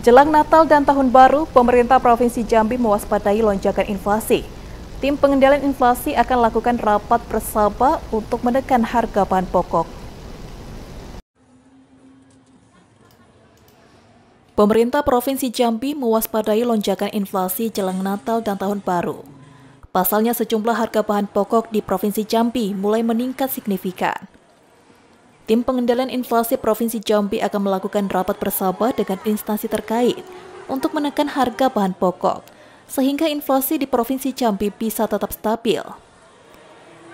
Jelang Natal dan Tahun Baru, pemerintah Provinsi Jambi mewaspadai lonjakan inflasi. Tim pengendalian inflasi akan lakukan rapat bersama untuk menekan harga bahan pokok. Pemerintah Provinsi Jambi mewaspadai lonjakan inflasi jelang Natal dan Tahun Baru. Pasalnya sejumlah harga bahan pokok di Provinsi Jambi mulai meningkat signifikan. Tim pengendalian inflasi Provinsi Jambi akan melakukan rapat bersama dengan instansi terkait untuk menekan harga bahan pokok, sehingga inflasi di Provinsi Jambi bisa tetap stabil.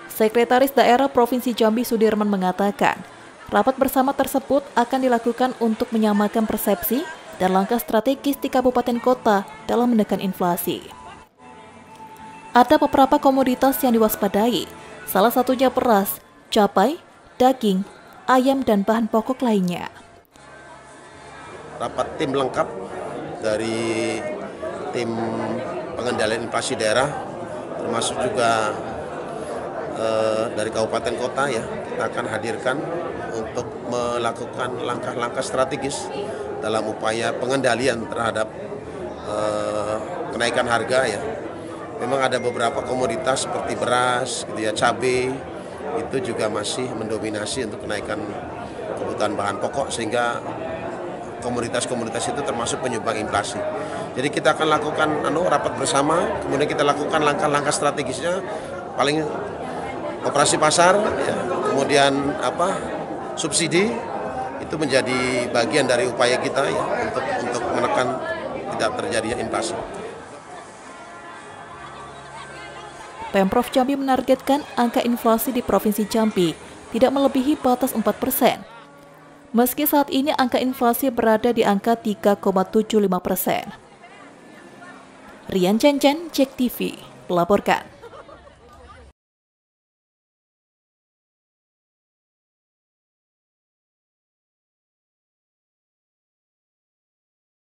Sekretaris Daerah Provinsi Jambi Sudirman mengatakan, rapat bersama tersebut akan dilakukan untuk menyamakan persepsi dan langkah strategis di kabupaten kota dalam menekan inflasi. Ada beberapa komoditas yang diwaspadai, salah satunya beras, cabai, daging, ayam, dan bahan pokok lainnya. Rapat tim lengkap dari tim pengendalian inflasi daerah, termasuk juga eh, dari kabupaten kota ya, kita akan hadirkan untuk melakukan langkah-langkah strategis dalam upaya pengendalian terhadap eh, kenaikan harga ya. Memang ada beberapa komoditas seperti beras, gitu ya, cabai, itu juga masih mendominasi untuk kenaikan kebutuhan bahan pokok sehingga komoditas-komoditas itu termasuk penyumbang inflasi. Jadi kita akan lakukan anu rapat bersama, kemudian kita lakukan langkah-langkah strategisnya paling operasi pasar, ya, kemudian apa subsidi itu menjadi bagian dari upaya kita ya untuk untuk menekan tidak terjadinya inflasi. Pemprov Jambi menargetkan angka inflasi di Provinsi Jambi tidak melebihi batas 4 persen. Meski saat ini angka inflasi berada di angka 3,75 persen. Rian Cencen, Cek TV, melaporkan.